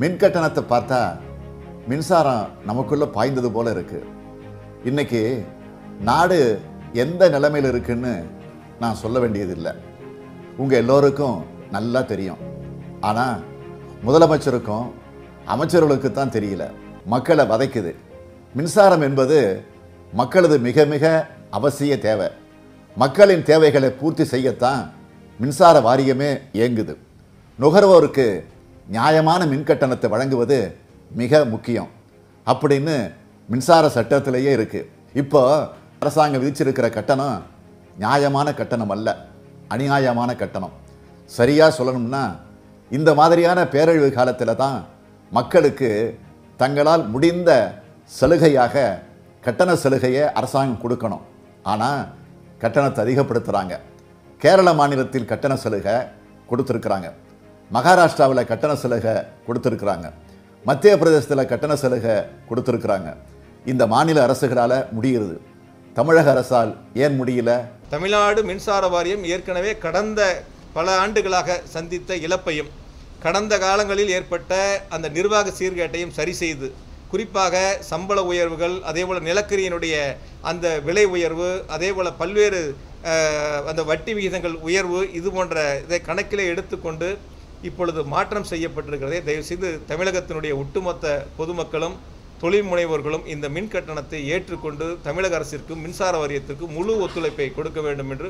மின் கட்டணத்தை பார்த்தா மின்சாரம் நமக்குள்ளே பாய்ந்தது போல இருக்குது இன்றைக்கி நாடு எந்த நிலைமையில் இருக்குன்னு நான் சொல்ல வேண்டியதில்லை. உங்கள் எல்லோருக்கும் நல்லா தெரியும். ஆனால் முதலமைச்சருக்கும் அமைச்சர்களுக்கு தான் தெரியல. மக்களை வதைக்குது. மின்சாரம் என்பது மக்களது மிக மிக அவசிய தேவை. மக்களின் தேவைகளை பூர்த்தி செய்யத்தான் மின்சார வாரியமே இயங்குது. நுகர்வோருக்கு நியாயமான மின் கட்டணத்தை வழங்குவது மிக முக்கியம். அப்படின்னு மின்சார சட்டத்திலேயே இருக்குது இப்போ அரசாங்கம் விதிச்சிருக்கிற கட்டணம் நியாயமான கட்டணம் அல்ல. அநியாயமான கட்டணம். சரியாக சொல்லணும்னா இந்த மாதிரியான பேரழிவு காலத்தில் தான் மக்களுக்கு தங்களால் முடிந்த சலுகையாக கட்டண சலுகையை அரசாங்கம் கொடுக்கணும். ஆனால் கட்டணத்தை அதிகப்படுத்துகிறாங்க கேரள மாநிலத்தில் கட்டண சலுகை கொடுத்துருக்குறாங்க. மகாராஷ்டிராவில் கட்டண சலுகை கொடுத்துருக்குறாங்க. மத்திய பிரதேசத்தில் கட்டண சலுகை கொடுத்துருக்குறாங்க. இந்த மாநில அரசுகளால் முடிகிறது. தமிழக அரசால் ஏன் முடியல? தமிழ்நாடு மின்சார வாரியம் ஏற்கனவே கடந்த பல ஆண்டுகளாக சந்தித்த இழப்பையும் கடந்த காலங்களில் ஏற்பட்ட அந்த நிர்வாக சீர்கேட்டையும் சரி செய்து குறிப்பாக சம்பள உயர்வுகள் அதேபோல் நிலக்கரியினுடைய அந்த விலை உயர்வு அதேபோல் பல்வேறு அந்த வட்டி விகிதங்கள் உயர்வு இது போன்ற இதை கணக்கிலே எடுத்துக்கொண்டு இப்பொழுது மாற்றம் செய்யப்பட்டிருக்கிறதே. தயவுசெய்து தமிழகத்தினுடைய ஒட்டுமொத்த பொதுமக்களும் தொழில் முனைவோர்களும் இந்த மின் கட்டணத்தை ஏற்றுக்கொண்டு தமிழக அரசிற்கும் மின்சார வாரியத்திற்கும் முழு ஒத்துழைப்பை கொடுக்க வேண்டும் என்று